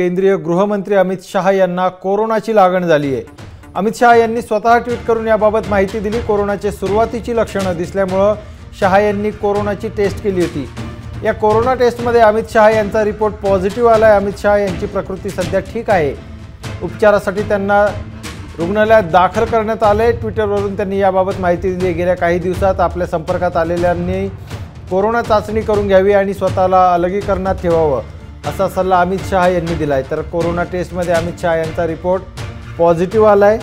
केंद्रीय गृहमंत्री अमित शहा यांना कोरोनाची लागण झाली आहे अमित शहा यांनी स्वतः ट्विट करून याबाबत माहिती दिली. कोरोनाचे सुरुवातीची लक्षणं दिसल्यामुळं शहा यांनी कोरोनाची टेस्ट केली होती. या कोरोना टेस्टमध्ये अमित शहा यांचा रिपोर्ट पॉझिटिव्ह आला आहे अमित शहा यांची प्रकृती सध्या ठीक आहे. उपचारासाठी त्यांना रुग्णालयात दाखल करण्यात आले ट्विटरवरून त्यांनी याबाबत माहिती दिली. गेल्या काही दिवसात आपल्या संपर्कात आलेल्यांनी कोरोना चाचणी करून घ्यावी आणि स्वतःला अलगीकरणात ठेवावं. असा सल्ला अमित शहा यांनी दिला आहे तर कोरोना टेस्टमध्ये अमित शहा यांचा रिपोर्ट पॉझिटिव्ह आला आहे